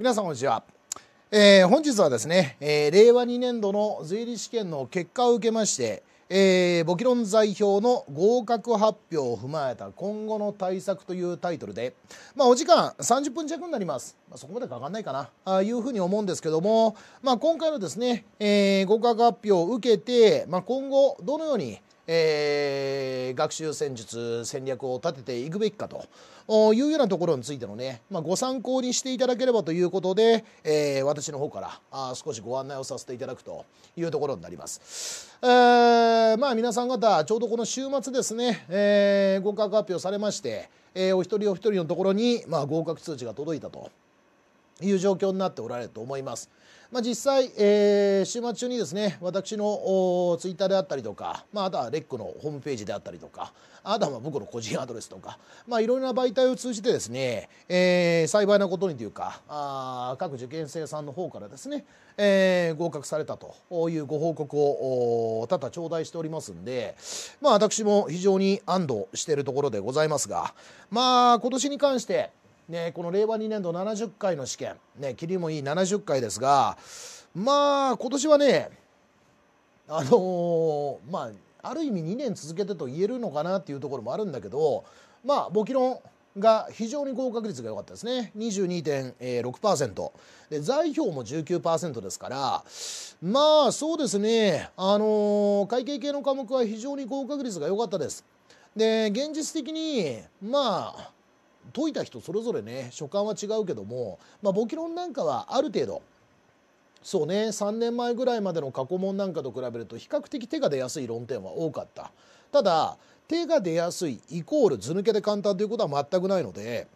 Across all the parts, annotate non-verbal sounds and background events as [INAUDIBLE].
皆さんこんにちは、えー、本日はですね、えー、令和2年度の税理試験の結果を受けましてえー、簿記論座標の合格発表を踏まえた今後の対策というタイトルで、まあ、お時間30分弱になります、まあ、そこまでかかんないかな。あいうふうに思うんですけども、まあ、今回のですね、えー、合格発表を受けて、まあ、今後どのようにえー、学習戦術戦略を立てていくべきかというようなところについてのね、まあ、ご参考にしていただければということで、えー、私の方からあ少しご案内をさせていただくというところになります。えー、まあ皆さん方ちょうどこの週末ですね、えー、合格発表されまして、え、お一人お一人のところに、まあ、合格通知が届いたという状況になっておられると思います。まあ、実際、えー、週末中にですね私のツイッターであったりとか、まあ、あとはレックのホームページであったりとかあとは僕の個人アドレスとか、まあ、いろいろな媒体を通じてですね、えー、幸いなことにというかあ各受験生さんの方からですね、えー、合格されたというご報告を多々頂戴しておりますんで、まあ、私も非常に安堵しているところでございますがまあ今年に関してね、この令和2年度70回の試験、ね、切りもいい70回ですが、まあ、今年はね、あのー、まあ、ある意味2年続けてと言えるのかなっていうところもあるんだけど、まあ、簿記論が非常に合格率が良かったですね。22.6%。で、財票も19%ですから、まあ、そうですね、あのー、会計系の科目は非常に合格率が良かったです。で、現実的に、まあ、解いた人それぞれね所感は違うけども、まあ、簿記論なんかはある程度そうね3年前ぐらいまでの過去問なんかと比べると比較的手が出やすい論点は多かったただ手が出やすいイコール図抜けで簡単ということは全くないので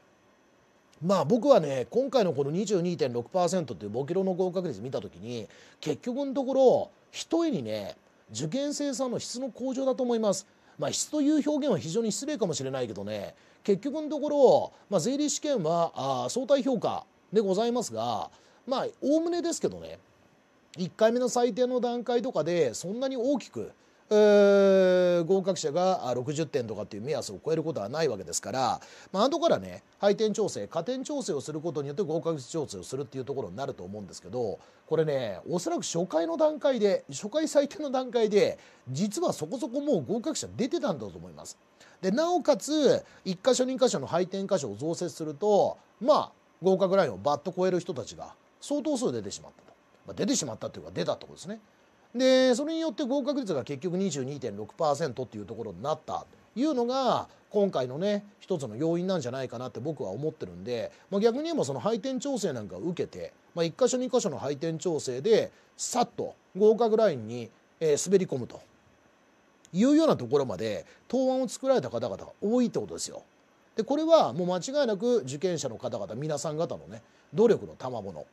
まあ僕はね今回のこの22.6%っていう簿記論の合格率見た時に結局のところひとえにね受験生さんの質の向上だと思います。まあ、質という表現は非常に失礼かもしれないけどね。結局のところ、まあ、税理士試験はあ相対評価でございますがまあおおむねですけどね。1回目の採点の段階とかでそんなに大きくえ、合格者が60点とかっていう目安を超えることはないわけですから、まあ後からね配点調整加点調整をすることによって合格調整をするっていうところになると思うんですけどこれねおそらく初回の段階で初回採点の段階で実はそこそこもう合格者出てたんだと思います。でなおかつ1箇所2箇所の配点箇所を増設するとまあ合格ラインをバッと超える人たちが相当数出てしまったと、まあ、出てしまったというか出たってことですね。でそれによって合格率が結局22.6%っていうところになったというのが今回のね一つの要因なんじゃないかなって僕は思ってるんで、まあ、逆に言えばその配点調整なんかを受けて、まあ、1箇所2箇所の配点調整でさっと合格ラインに、え滑り込むというようなところまで答案を作られた方々が多いってことですよ。でこれはもう間違いなく受験者の方々皆さん方のね努力の賜物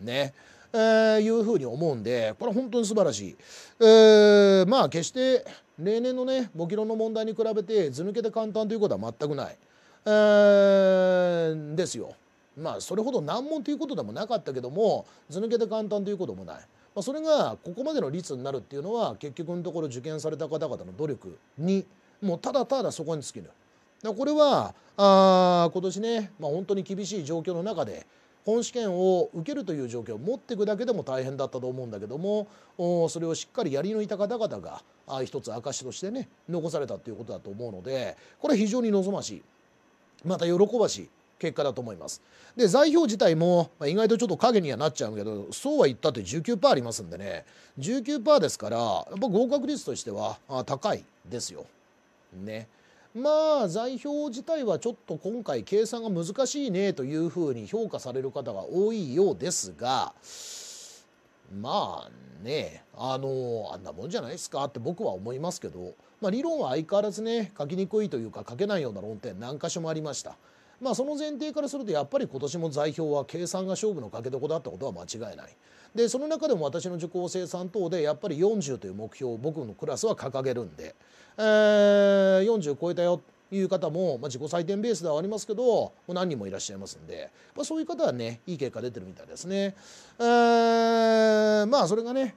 ねえー、いうふうに思うんでこれは本当に素晴らしい、えー、まあ決して例年のね簿記論の問題に比べて図抜けて簡単ということは全くない、えー、ですよ。まあそれほど難問ということでもなかったけども図抜けて簡単ということもない、まあ、それがここまでの率になるっていうのは結局のところ受験された方々の努力にもうただただそこに尽きるこれはあ今年ね、まあ、本当に厳しい状況の中で本試験を受けるという状況を持っていくだけでも大変だったと思うんだけどもそれをしっかりやり抜いた方々が一つ証としてね残されたということだと思うのでこれ非常に望ましいまた喜ばしい結果だと思います。で財票自体も、意外とちょっと影にはなっちゃうけどそうは言ったって19%ありますんでね19%ですからやっぱ合格率としては高いですよ。ね。まあ財票自体はちょっと今回計算が難しいねというふうに評価される方が多いようですがまあねあのあんなもんじゃないですかって僕は思いますけど、まあ、理論は相変わらずね書きにくいというか書けないような論点何箇所もありました。まあ、その前提からするとやっぱり今年も財票は計算が勝負のかけどこだったことは間違いない。でその中でも私の受講生さん等でやっぱり40という目標を僕のクラスは掲げるんで、えー、40超えたよいう方も、まあ、自己採点ベースではありますけど何人もいらっしゃいますんで、まあ、そういう方はねいい結果出てるみたいですね。えー、まあそれがね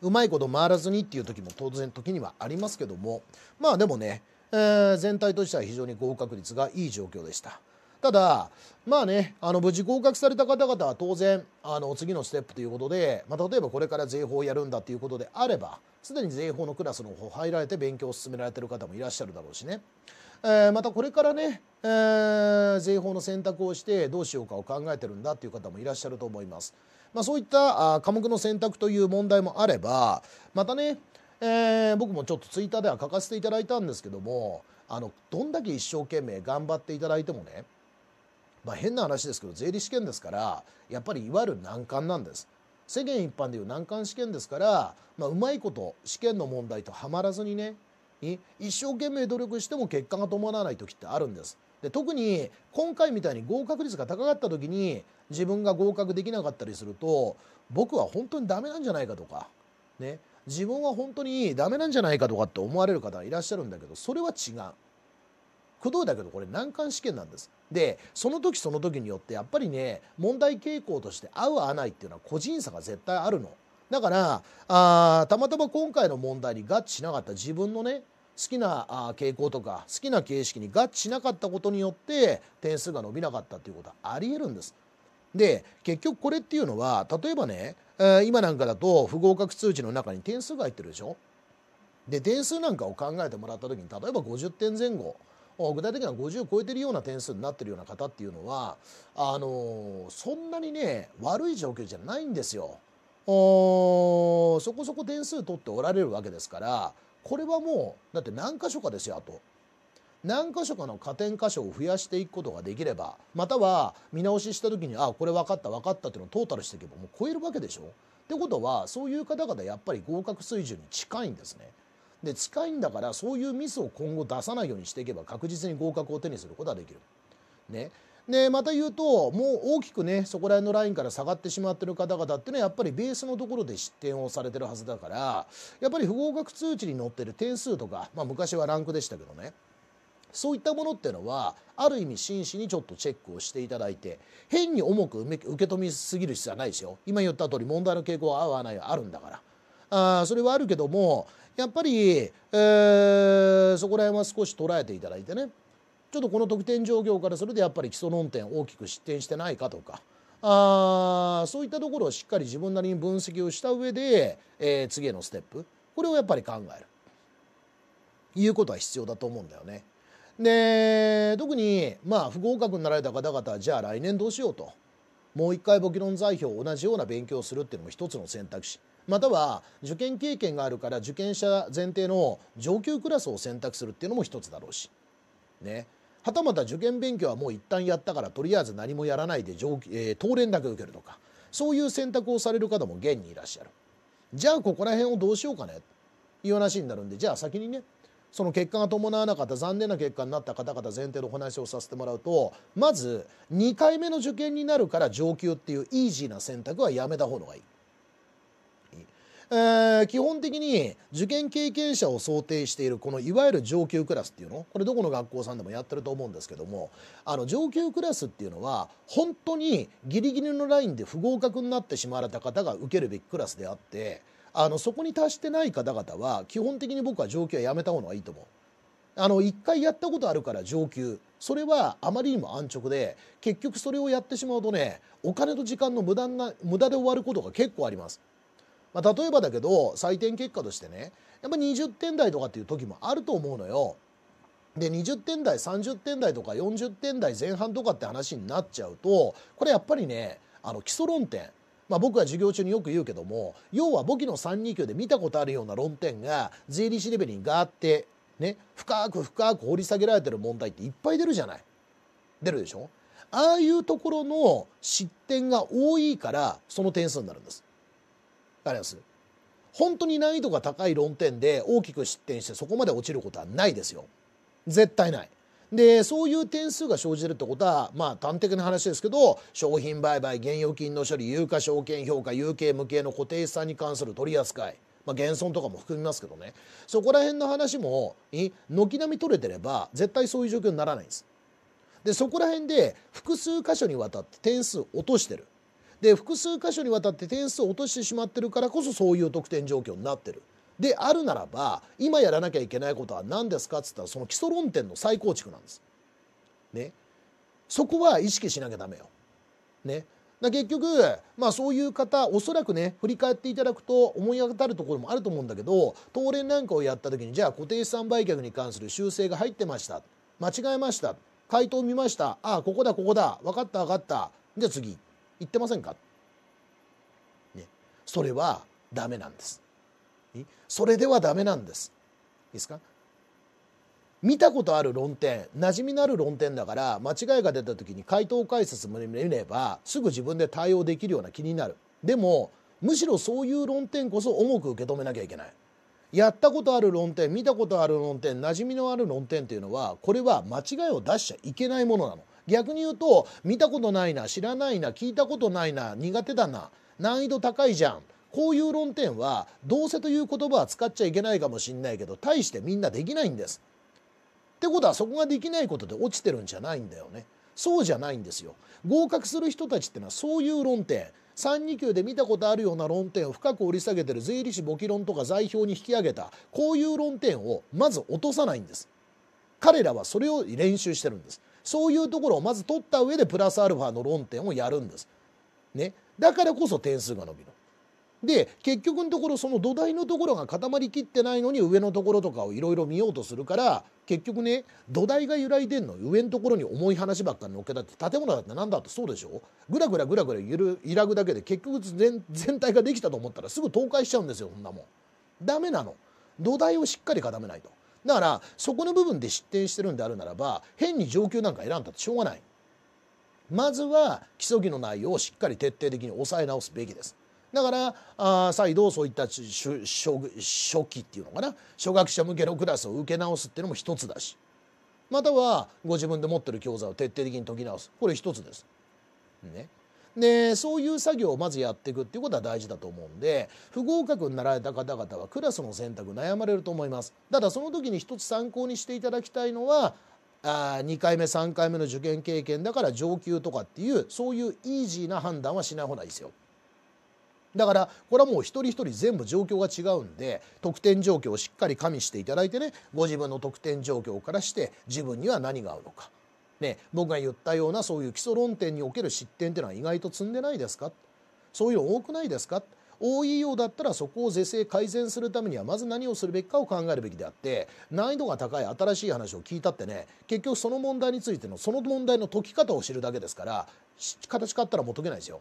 うまいこと回らずにっていう時も当然時にはありますけどもまあでもね、えー、全体としては非常に合格率がいい状況でした。ただまあねあの無事合格された方々は当然あの次のステップということで、まあ、例えばこれから税法をやるんだということであればすでに税法のクラスの方入られて勉強を進められてる方もいらっしゃるだろうしね、えー、またこれからね、えー、税法の選択をしてどうしようかを考えてるんだという方もいらっしゃると思います。まあ、そういった科目の選択という問題もあればまたね、えー、僕もちょっとツイッターでは書かせていただいたんですけどもあのどんだけ一生懸命頑張っていただいてもねまあ、変な話ですけど税理試験ですからやっぱりいわゆる難関なんです。世間一般でいう難関試験ですから、まあ、うまいこと試験の問題とはまらずにね一生懸命努力しても結果が伴わない時ってあるんです。で特に今回みたいに合格率が高かった時に自分が合格できなかったりすると僕は本当にダメなんじゃないかとかね。自分は本当にダメなんじゃないかとかって思われる方がいらっしゃるんだけどそれは違う。くどいだけどこれ難関試験なんです。でその時その時によってやっぱりね問題傾向として合う合わないっていうのは個人差が絶対あるの。だからあたまたま今回の問題に合致しなかった自分のね好きな傾向とか好きな形式に合致しなかったことによって点数が伸びなかったっていうことはありえるんです。で結局これっていうのは例えばね、え、今なんかだと不合格通知の中に点数が入ってるでしょ？で点数なんかを考えてもらった時に例えば50点前後具体的には50を超えてるような点数になってるような方っていうのはあのそんなにね悪い状況じゃないんですよ。そこそこ点数取っておられるわけですからこれはもうだって何箇所かですよあと。何箇所かの加点箇所を増やしていくことができればまたは見直しした時にあこれ分かった分かったっていうのをトータルしていけばもう超えるわけでしょ？ってことはそういう方々やっぱり合格水準に近いんですね。で近いんだからそういうミスを今後出さないようにしていけば確実に合格を手にすることができる。ね、でまた言うともう大きくねそこら辺のラインから下がってしまってる方々っていうのはやっぱりベースのところで失点をされてるはずだからやっぱり不合格通知に載ってる点数とか、まあ、昔はランクでしたけどねそういったものっていうのはある意味真摯にちょっとチェックをしていただいて変に重く受け止めすぎる必要はないですよ。今言った通り問題の傾向は合わないはあるんだから。あそれはあるけどもやっぱり、えー、そこら辺は少し捉えていただいてね。ちょっとこの得点状況からするとやっぱり基礎論点大きく失点してないかとか。あそういったところをしっかり自分なりに分析をした上で、えー、次へのステップ。これをやっぱり考える。いうことは必要だと思うんだよね。で特にまあ不合格になられた方々はじゃあ来年どうしようと。もう一回簿記論財表同じような勉強をするっていうのも一つの選択肢。または受験経験があるから受験者前提の上級クラスを選択するっていうのも一つだろうし。ね。はたまた受験勉強はもう一旦やったからとりあえず何もやらないで上、えー、答練だけ受けるとか。そういう選択をされる方も現にいらっしゃる。じゃあここら辺をどうしようかね。いう話になるんでじゃあ先にねその結果が伴わなかった残念な結果になった方々前提のお話をさせてもらうとまず2回目の受験になるから上級っていうイージーな選択はやめた方がいい。えー、基本的に受験経験者を想定しているこのいわゆる上級クラスっていうのこれどこの学校さんでもやってると思うんですけどもあの上級クラスっていうのは本当にギリギリのラインで不合格になってしまわれた方が受けるべきクラスであってあのそこに達してない方々は基本的に僕は上級はやめた方がいいと思う。あの1回やったことあるから上級それはあまりにも安直で結局それをやってしまうとねお金と時間の無駄な無駄で終わることが結構あります。まあ、例えばだけど採点結果としてねやっぱ20点台とかっていう時もあると思うのよ。で20点台30点台とか40点台前半とかって話になっちゃうとこれやっぱりねあの基礎論点まあ、僕は授業中によく言うけども要は簿記の3二級で見たことあるような論点が税理士レベルにガーってね深く深く掘り下げられてる問題っていっぱい出るじゃない。出るでしょ？ああいうところの失点が多いからその点数になるんです。わかります？本当に難易度が高い論点で大きく失点してそこまで落ちることはないですよ。絶対ない。でそういう点数が生じるってことはまあ端的な話ですけど商品売買現預金の処理有価証券評価有形無形の固定資産に関する取り扱いまあ、減損とかも含みますけどね。そこら辺の話も軒並み取れてれば絶対そういう状況にならないんです。でそこら辺で複数箇所にわたって点数落としてる。で複数箇所にわたって点数を落としてしまってるからこそそういう得点状況になってる。であるならば今やらなきゃいけないことは何ですかっつったらその基礎論点の再構築なんです。ね。そこは意識しなきゃダメよ。ね。だ結局、まあ、そういう方おそらくね振り返っていただくと思い当たるところもあると思うんだけど東連なんかをやった時にじゃあ固定資産売却に関する修正が入ってました。間違えました。回答見ました。ああここだここだ。分かった分かった。じゃあ次。言ってませんか、ね、それはダメなんです。それではダメなんです。いいですか？見たことある論点馴染みのある論点だから間違いが出た時に回答解説も見ればすぐ自分で対応できるような気になる。でもむしろそういう論点こそ重く受け止めなきゃいけない。やったことある論点見たことある論点馴染みのある論点っていうのはこれは間違いを出しちゃいけないものなの。逆に言うと見たことないな知らないな聞いたことないな苦手だな難易度高いじゃん。こういう論点はどうせという言葉は使っちゃいけないかもしんないけど大してみんなできないんです。ってことはそこができないことで落ちてるんじゃないんだよね。そうじゃないんですよ。合格する人たちってのはそういう論点。3 2級で見たことあるような論点を深く掘り下げてる税理士簿記論とか財表に引き上げた。こういう論点をまず落とさないんです。彼らはそれを練習してるんです。そういうところをまず取った上でプラスアルファの論点をやるんです。ね。だからこそ点数が伸びる。で結局のところその土台のところが固まりきってないのに上のところとかをいろいろ見ようとするから結局ね土台が揺らいでんの上のところに重い話ばっかり乗っけたって建物だって何だってそうでしょ？ぐらぐらぐらぐら揺らぐだけで結局全全体ができたと思ったらすぐ倒壊しちゃうんですよそんなもん。ダメなの土台をしっかり固めないと。だからそこの部分で失点してるんであるならば変に上級なんか選んだってしょうがない。まずは基礎技の内容をしっかり徹底的に抑え直すべきです。だからあ再度そういった初初期っていうのかな。初学者向けのクラスを受け直すっていうのも一つだし。またはご自分で持ってる教材を徹底的に解き直す。これ一つです。ね、でそういう作業をまずやっていくっていうことは大事だと思うんで不合格になられた方々はクラスの選択悩まれると思います。ただその時に一つ参考にしていただきたいのはあ2回目3回目の受験経験だから上級とかっていうそういうイージーな判断はしない方がいいですよ。だからこれはもう一人一人全部状況が違うんで得点状況をしっかり加味していただいてねご自分の得点状況からして自分には何が合うのか。ね、僕が言ったようなそういう基礎論点における失点っていうのは意外と積んでないですか？そういうの多くないですか？多いようだったらそこを是正改善するためにはまず何をするべきかを考えるべきであって難易度が高い新しい話を聞いたってね結局その問題についてのその問題の解き方を知るだけですから形変わったらもう解けないですよ。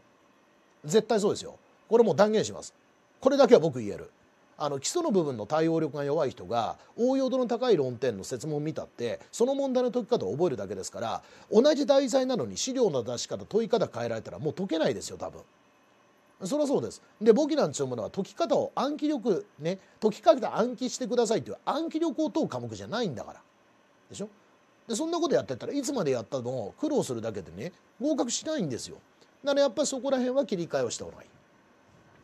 絶対そうですよ。これも断言しますこれだけは僕言えるあの基礎の部分の対応力が弱い人が応用度の高い論点の説問を見たってその問題の解き方を覚えるだけですから同じ題材なのに資料の出し方問い方変えられたらもう解けないですよ多分。そりゃそうです。で簿記なんていうものは解き方を暗記力ね解き方暗記してくださいっていう暗記力を問う科目じゃないんだからでしょ？でそんなことやってたらいつまでやったの？を苦労するだけでね合格しないんですよだからやっぱりそこら辺は切り替えをした方がいい。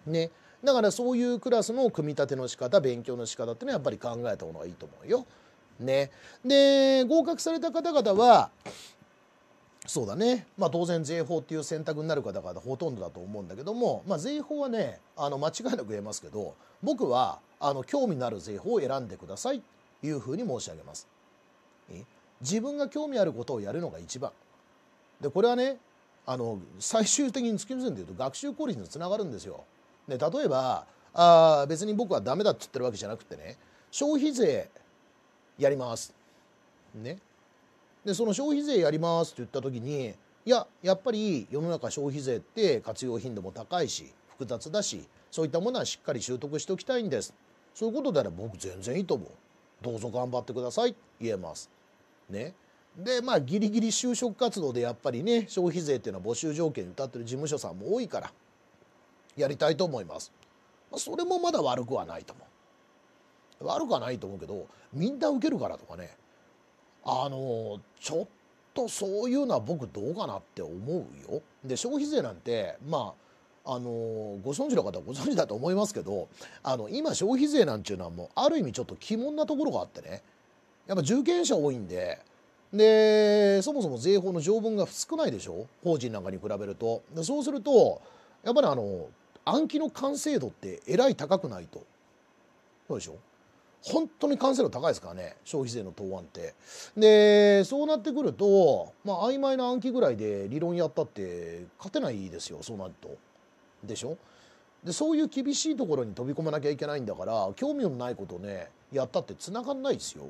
ね、だからそういうクラスの組み立ての仕方勉強の仕方ってのはやっぱり考えた方がいいと思うよ。ね、で合格された方々はそうだね、まあ、当然税法っていう選択になる方々ほとんどだと思うんだけども、まあ、税法はねあの間違いなく言えますけど僕はあの興味のある税法を選んでくださいというふうに申し上げます。自分が興味あることをやるのが一番。でこれはねあの最終的に突き詰めて言うと学習効率につながるんですよ。で例えばあ別に僕はダメだって言ってるわけじゃなくてね消費税やります。ね。でその消費税やりますって言った時にいややっぱり世の中消費税って活用頻度も高いし複雑だしそういったものはしっかり習得しておきたいんです。そういうことであれば僕全然いいと思う。どうぞ頑張ってください言えます。ね。でまあギリギリ就職活動でやっぱりね消費税っていうのは募集条件に歌ってる事務所さんも多いからやりたいと思います。それもまだ悪くはないと思う。悪くはないと思うけどみんな受けるからとかねあのちょっとそういうのは僕どうかなって思うよ。で消費税なんてまああのご存知の方はご存知だと思いますけどあの今消費税なんていうのはもうある意味ちょっと鬼門なところがあってねやっぱ受験者多いんででそもそも税法の条文が少ないでしょ？法人なんかに比べるとそうするとやっぱりあの暗記の完成度ってえらい高くないと。そうでしょ？本当に完成度高いですからね。消費税の答案って。でそうなってくるとまあ曖昧な暗記ぐらいで理論やったって勝てないですよそうなると。でしょ？でそういう厳しいところに飛び込まなきゃいけないんだから興味のないことをねやったって繋がんないですよ。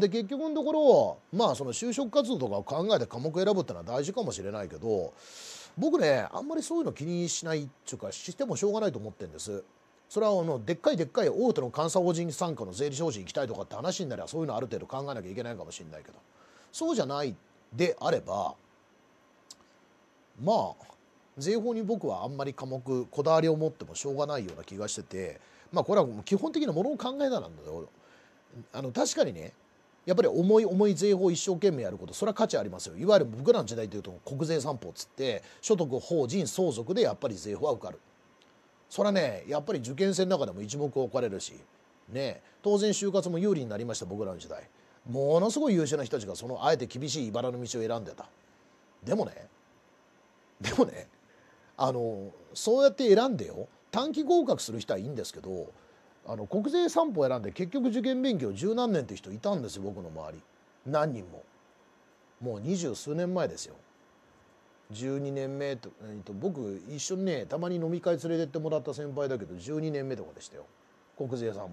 で結局のところまあその就職活動とかを考えて科目選ぶってのは大事かもしれないけど僕ねあんまりそういうの気にしないっていうかしてもしょうがないと思ってるんです。それはあのでっかいでっかい大手の監査法人参加の税理士法人行きたいとかって話になればそういうのある程度考えなきゃいけないかもしれないけど。そうじゃないであればまあ税法に僕はあんまり科目こだわりを持ってもしょうがないような気がしててまあこれは基本的なものを考えななんだよ。あの確かにねやっぱり重い重い税法を一生懸命やることそれは価値ありますよ。いわゆる僕らの時代でいうと国税三法っつって所得法人相続でやっぱり税法は受かる。それはねやっぱり受験生の中でも一目置かれるしね当然就活も有利になりました僕らの時代。ものすごい優秀な人たちがそのあえて厳しい茨の道を選んでた。でもねでもねあのそうやって選んでよ。短期合格する人はいいんですけどあの国税三法選んで結局受験勉強十何年って人いたんですよ僕の周り。何人も。もう二十数年前ですよ。12年目と,、えー、と僕一緒にねたまに飲み会連れてってもらった先輩だけど12年目とかでしたよ。国税三法。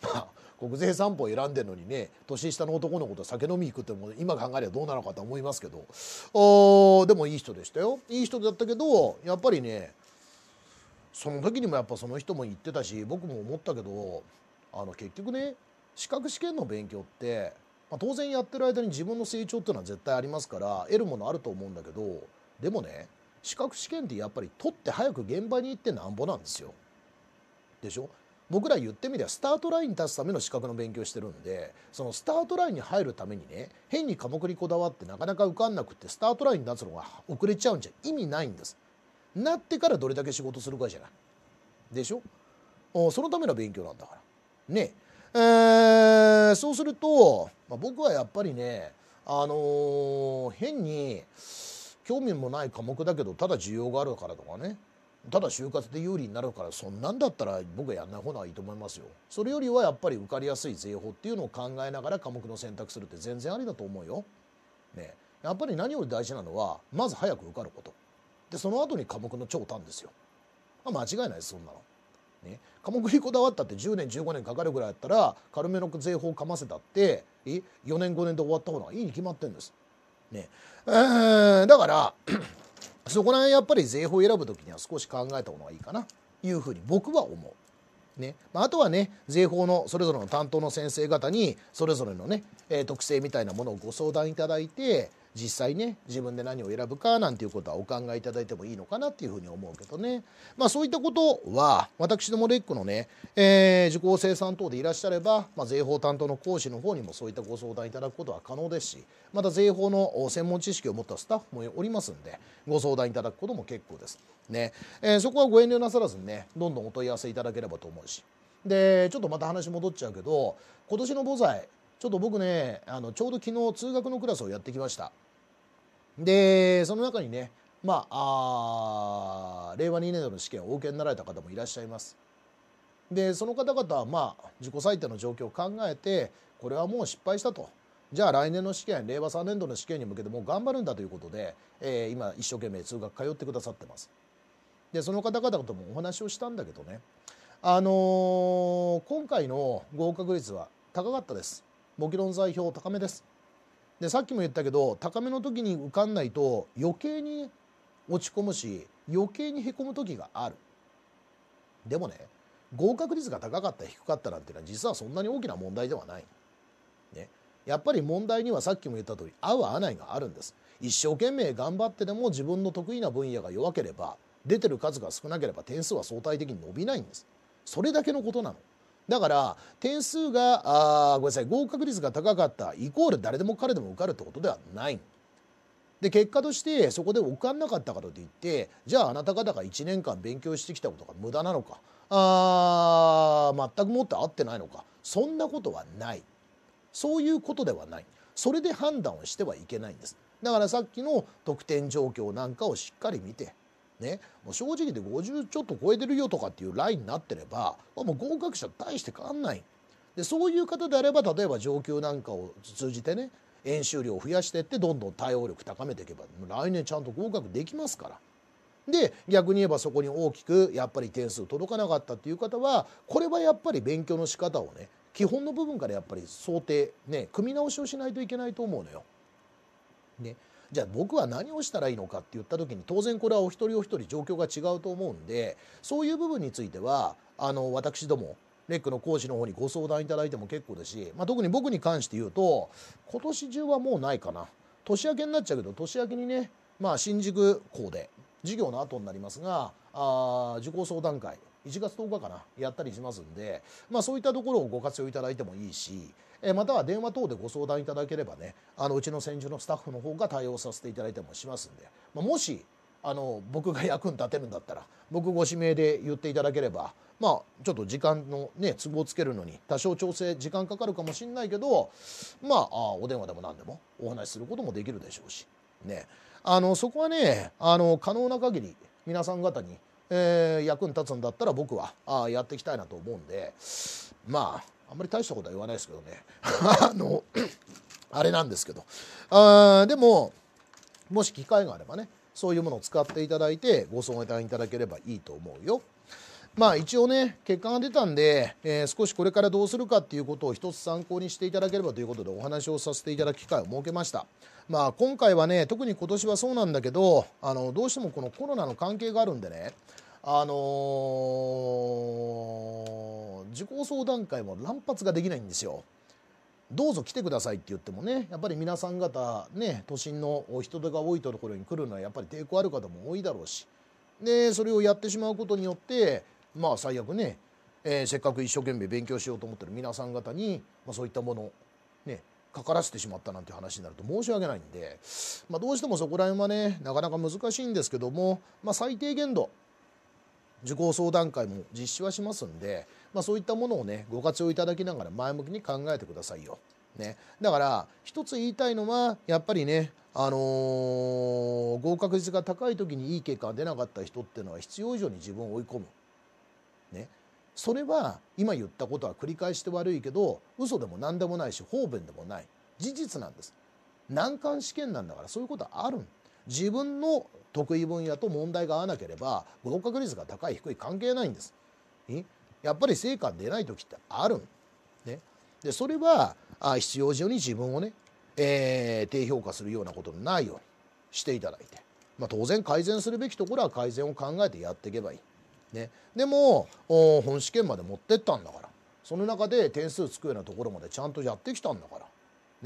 [LAUGHS] まあ国税三法選んでるのにね年下の男の子と酒飲み行くっても今考えればどうなのかと思いますけど。おでもいい人でしたよ。いい人だったけどやっぱりねその時にもやっぱその人も言ってたし僕も思ったけどあの結局ね資格試験の勉強ってまあ、当然やってる間に自分の成長っていうのは絶対ありますから得るものあると思うんだけどでもね資格試験ってやっぱり取って早く現場に行ってなんぼなんですよ。でしょ？僕ら言ってみりゃスタートラインに立つための資格の勉強してるんでそのスタートラインに入るためにね変に科目にこだわってなかなか受かんなくってスタートラインに立つのが遅れちゃうんじゃ意味ないんです。なってからどれだけ仕事するかじゃない。でしょ？そのための勉強なんだから。ねえー、そうすると、まあ、僕はやっぱりね、あのー、変に興味もない科目だけどただ需要があるからとかねただ就活で有利になるからそんなんだったら僕はやんない方がいいと思いますよそれよりはやっぱり受かりやすい税法っていうのを考えながら科目の選択するって全然ありだと思うよ。ね、やっぱり何より大事なのはまず早く受かることでその後に科目の長短ですよ、まあ、間違いないですそんなの。ね、科目にこだわったって10年15年かかるぐらいやったら軽めの税法かませたってえ4年5年で終わった方がいいに決まってるんです。ねえー、だから [CLEARS THROAT] そこら辺やっぱり税法選ぶ時には少し考えた方がいいかないうふうに僕は思う。ねま、あとはね税法のそれぞれの担当の先生方にそれぞれのね、えー、特性みたいなものをご相談いただいて実際ね自分で何を選ぶかなんていうことはお考えいただいてもいいのかなっていうふうに思うけどね。まあそういったことは私どもレックのね、えー、受講生さん等でいらっしゃれば、まあ、税法担当の講師の方にもそういったご相談いただくことは可能ですしまた税法の専門知識を持ったスタッフもおりますんでご相談いただくことも結構です。ね、えー、そこはご遠慮なさらずにねどんどんお問い合わせいただければと思うし。でちょっとまた話戻っちゃうけど今年の母剤ちょっと僕ねあのちょうど昨日通学のクラスをやってきました。でその中にねまあ令和2年度の試験をお受けになられた方もいらっしゃいます。でその方々はまあ自己採点の状況を考えてこれはもう失敗したと。じゃあ来年の試験令和3年度の試験に向けてもう頑張るんだということで、えー、今一生懸命通学通ってくださってます。でその方々ともお話をしたんだけどねあのー、今回の合格率は高かったです。簿記論材表高めです。でさっきも言ったけど高めの時に受かんないと余計に落ち込むし余計にへこむ時がある。でもね合格率が高かった低かったなんていうのは実はそんなに大きな問題ではない、ね、やっぱり問題にはさっきも言った通り合う合わないがあるんです。一生懸命頑張ってでも自分の得意な分野が弱ければ出てる数が少なければ点数は相対的に伸びないんです。それだけのことなの。だから点数があごめんなさい合格率が高かったイコール誰でも彼でも受かるってことではない。で結果としてそこで受かんなかったからといってじゃああなた方が1年間勉強してきたことが無駄なのかあ全くもって合ってないのかそんなことはない。そういうことではない。それで判断をしてはいけないんです。だからさっきの得点状況なんかをしっかり見てね、もう正直で50ちょっと超えてるよとかっていうラインになってればもう合格者大して変わんないでそういう方であれば例えば上級なんかを通じてね演習量を増やしていってどんどん対応力高めていけば来年ちゃんと合格できますから。で逆に言えばそこに大きくやっぱり点数届かなかったっていう方はこれはやっぱり勉強の仕方をね基本の部分からやっぱり想定ね組み直しをしないといけないと思うのよ。ね、じゃあ僕は何をしたらいいのかって言った時に当然これはお一人お一人状況が違うと思うんでそういう部分についてはあの私どもレックの講師の方にご相談いただいても結構ですし、まあ、特に僕に関して言うと今年中はもうないかな。年明けになっちゃうけど年明けにね、まあ、新宿校で授業の後になりますがあ受講相談会1月10日かなやったりしますんで、まあ、そういったところをご活用いただいてもいいしえまたは電話等でご相談いただければねあのうちの専従のスタッフの方が対応させていただいてもしますんで、まあ、もしあの僕が役に立てるんだったら僕ご指名で言っていただければまあちょっと時間のね都合をつけるのに多少調整時間かかるかもしれないけどまああお電話でも何でもお話しすることもできるでしょうしね。あのそこはねあの可能な限り皆さん方に、えー、役に立つんだったら僕はあやっていきたいなと思うんでまああんまり大したことは言わないですけどね。[LAUGHS] あの [CLEARS THROAT] あれなんですけど。あでももし機会があればねそういうものを使っていただいてご相談いただければいいと思うよ。まあ一応ね結果が出たんで、えー、少しこれからどうするかっていうことを一つ参考にしていただければということでお話をさせていただく機会を設けました。まあ今回はね特に今年はそうなんだけどあのどうしてもこのコロナの関係があるんでねあのー、受講相談会も乱発ができないんですよ。どうぞ来てくださいって言ってもねやっぱり皆さん方ね都心の人手が多いところに来るのはやっぱり抵抗ある方も多いだろうしでそれをやってしまうことによってまあ最悪ね、えー、せっかく一生懸命勉強しようと思ってる皆さん方に、まあ、そういったものねかからせてしまったなんて話になると申し訳ないんで、まあ、どうしてもそこら辺はねなかなか難しいんですけども、まあ、最低限度受講相談会も実施はしますんで、まあ、そういったものをねご活用いただきながら前向きに考えてくださいよ。ね、だから一つ言いたいのはやっぱりね、あのー、合格率が高い時にいい結果が出なかった人っていうのは必要以上に自分を追い込む。ね、それは今言ったことは繰り返して悪いけど嘘でも何でもないし方便でもない事実なんです。難関試験なんだからそういうことはある自分の得意分野と問題が合わなければ合格率が高い低い関係ないんです。やっぱり成果出ない時ってあるん？ね、でそれはあ必要以上に自分をね、えー、低評価するようなことのないようにしていただいて、まあ、当然改善するべきところは改善を考えてやっていけばいい。ね、でも本試験まで持ってったんだから。その中で点数つくようなところまでちゃんとやってきたんだから、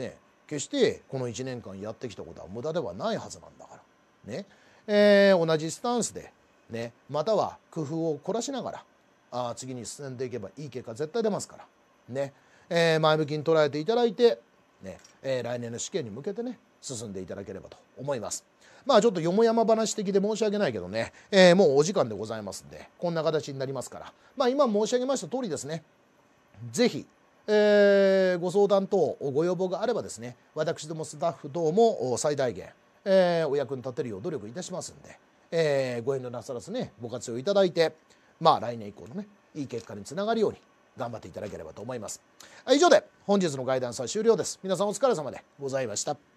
ね、決してこの1年間やってきたことは無駄ではないはずなんだから、ね。えー、同じスタンスで、ね、または工夫を凝らしながらあ次に進んでいけばいい結果絶対出ますから、ね。えー、前向きに捉えていただいて、ね。えー、来年の試験に向けてね進んでいただければと思います。まあちょっとよもやま話的で申し訳ないけどね、えー、もうお時間でございますんでこんな形になりますから。まあ今申し上げました通りですね。是非えー、ご相談等ご要望があればですね私どもスタッフ等も最大限、えー、お役に立てるよう努力いたしますんで、えー、ご遠慮なさらずねご活用いただいてまあ来年以降のねいい結果につながるように頑張っていただければと思います。以上で本日のガイダンスは終了です。皆さんお疲れ様でございました。